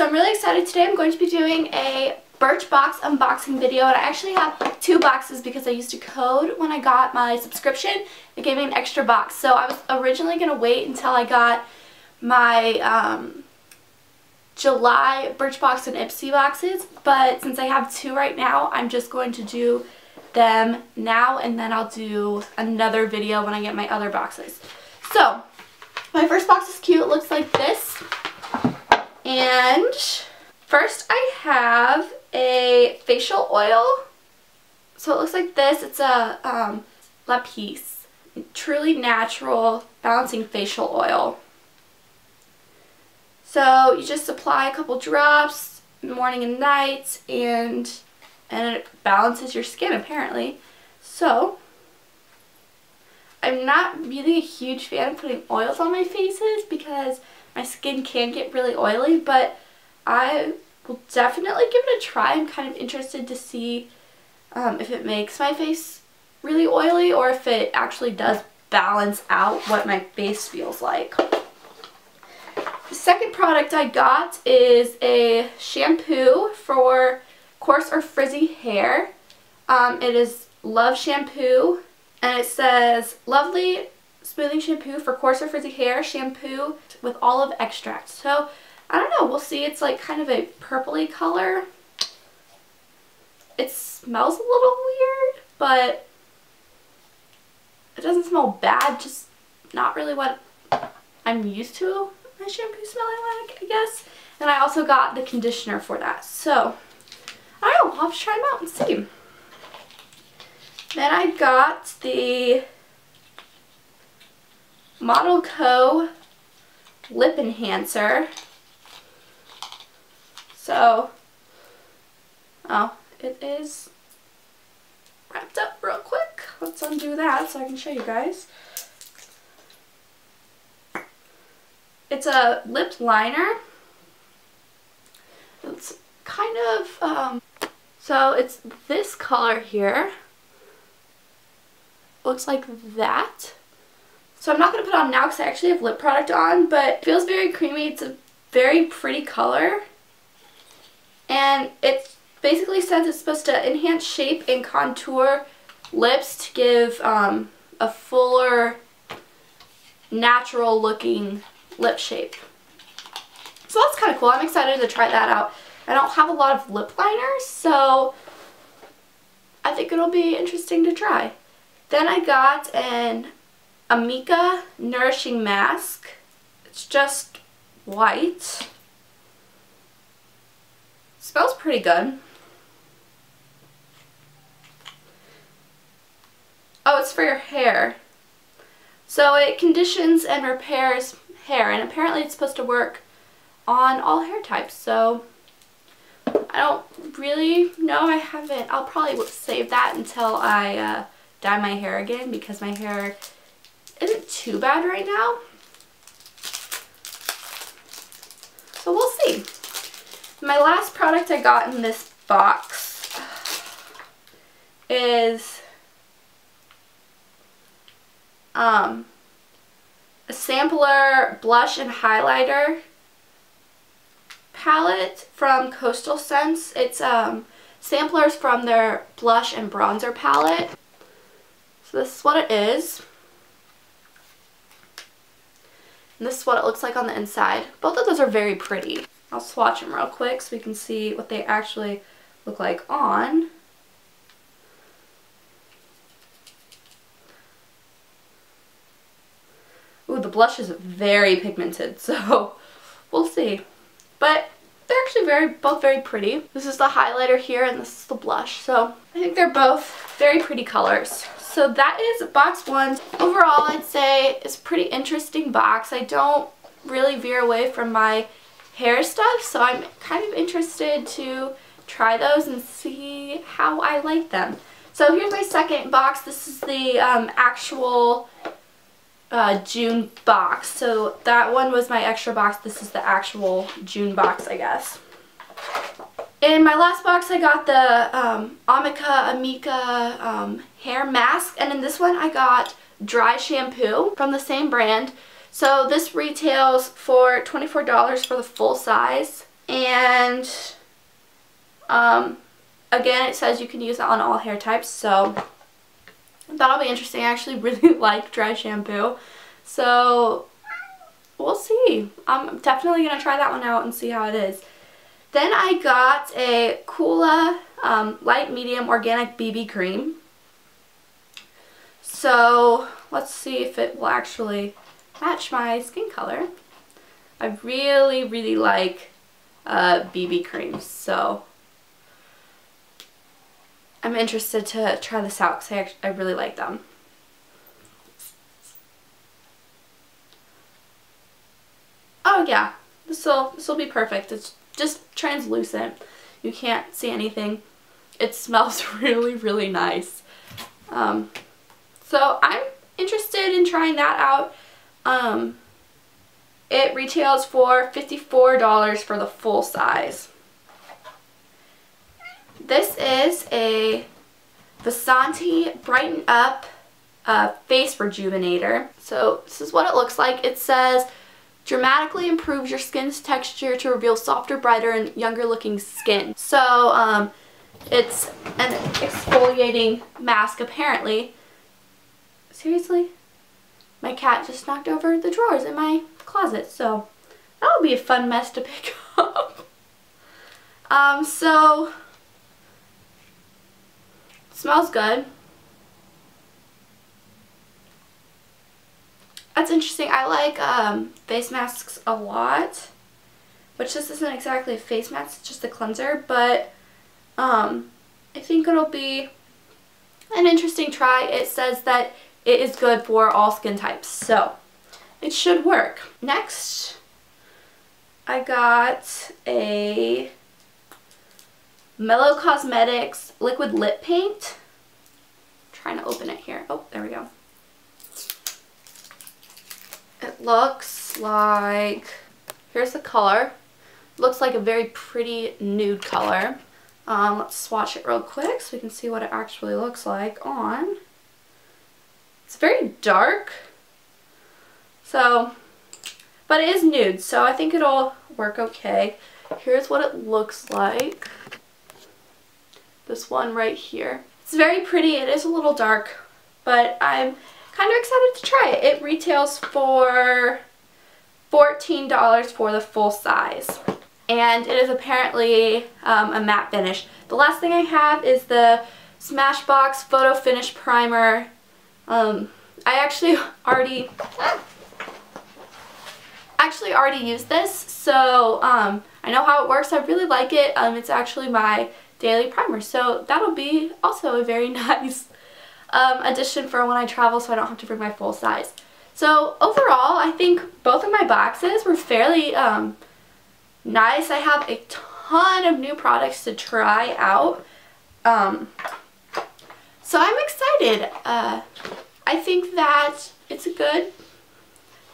so I'm really excited today. I'm going to be doing a Birchbox unboxing video and I actually have two boxes because I used a code when I got my subscription. It gave me an extra box. So I was originally going to wait until I got my um, July Birchbox and Ipsy boxes, but since I have two right now, I'm just going to do them now and then I'll do another video when I get my other boxes. So, my first box is cute. It looks like this. And first I have a facial oil. So it looks like this. It's a um, La Peace. Truly natural balancing facial oil. So you just apply a couple drops morning and night and and it balances your skin apparently. So I'm not really a huge fan of putting oils on my faces because my skin can get really oily, but I will definitely give it a try. I'm kind of interested to see um, if it makes my face really oily or if it actually does balance out what my face feels like. The second product I got is a shampoo for coarse or frizzy hair. Um, it is Love Shampoo and it says lovely smoothing shampoo for coarse or frizzy hair, shampoo with olive extract. So, I don't know, we'll see. It's like kind of a purpley color. It smells a little weird, but it doesn't smell bad, just not really what I'm used to my shampoo smelling like, I guess. And I also got the conditioner for that. So, I don't know, I'll have to try them out and see. Then I got the Model Co. Lip Enhancer. So, oh, it is wrapped up real quick. Let's undo that so I can show you guys. It's a lip liner. It's kind of, um, so it's this color here looks like that. So I'm not going to put on now because I actually have lip product on, but feels very creamy. It's a very pretty color. And it basically says it's supposed to enhance shape and contour lips to give um, a fuller, natural looking lip shape. So that's kind of cool. I'm excited to try that out. I don't have a lot of lip liners, so I think it'll be interesting to try. Then I got an Amika Nourishing Mask. It's just white. Smells pretty good. Oh, it's for your hair. So it conditions and repairs hair, and apparently it's supposed to work on all hair types, so I don't really know. I haven't. I'll probably save that until I uh, dye my hair again because my hair isn't too bad right now. So we'll see. My last product I got in this box is um, a sampler blush and highlighter palette from Coastal Scents. It's um, samplers from their blush and bronzer palette. So this is what it is. And this is what it looks like on the inside. Both of those are very pretty. I'll swatch them real quick so we can see what they actually look like on. Ooh, the blush is very pigmented, so we'll see. But they're actually very both very pretty. This is the highlighter here and this is the blush. So I think they're both very pretty colors. So that is box one. Overall, I'd say it's pretty interesting box. I don't really veer away from my hair stuff, so I'm kind of interested to try those and see how I like them. So here's my second box. This is the um, actual uh, June box. So that one was my extra box. This is the actual June box, I guess. In my last box, I got the um, Amika Amika um, hair mask, and in this one, I got dry shampoo from the same brand. So this retails for $24 for the full size, And um, again, it says you can use it on all hair types, so that'll be interesting. I actually really like dry shampoo. So we'll see. I'm definitely going to try that one out and see how it is. Then I got a Coola um, Light Medium Organic BB Cream. So let's see if it will actually match my skin color. I really, really like uh, BB creams, so I'm interested to try this out because I, I really like them. Oh yeah, this will this will be perfect. It's just translucent. You can't see anything. It smells really, really nice. Um, so I'm interested in trying that out. Um, it retails for $54 for the full size. This is a Vasanti Brighten Up uh, Face Rejuvenator. So this is what it looks like. It says dramatically improves your skin's texture to reveal softer, brighter, and younger looking skin. So um, it's an exfoliating mask apparently. Seriously? My cat just knocked over the drawers in my closet, so that would be a fun mess to pick up. um, so, smells good. That's interesting. I like um, face masks a lot, which this isn't exactly a face mask, it's just a cleanser, but um, I think it'll be an interesting try. It says that it is good for all skin types, so it should work. Next, I got a Mellow Cosmetics Liquid Lip Paint. I'm trying to open it here. Oh, there we go. It looks like, here's the color. looks like a very pretty nude color. Um, let's swatch it real quick so we can see what it actually looks like on. Dark. So, but it is nude, so I think it'll work okay. Here's what it looks like. This one right here. It's very pretty. It is a little dark, but I'm kind of excited to try it. It retails for $14 for the full size. And it is apparently um, a matte finish. The last thing I have is the Smashbox Photo Finish Primer. Um, I actually already actually already used this, so um, I know how it works. I really like it. Um, it's actually my daily primer, so that'll be also a very nice um, addition for when I travel so I don't have to bring my full size. So overall, I think both of my boxes were fairly um, nice. I have a ton of new products to try out. Um, so I'm excited. Uh, I think that it's a good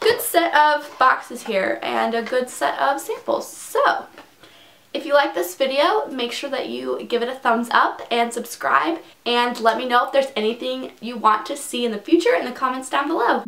good set of boxes here and a good set of samples. So, if you like this video, make sure that you give it a thumbs up and subscribe and let me know if there's anything you want to see in the future in the comments down below.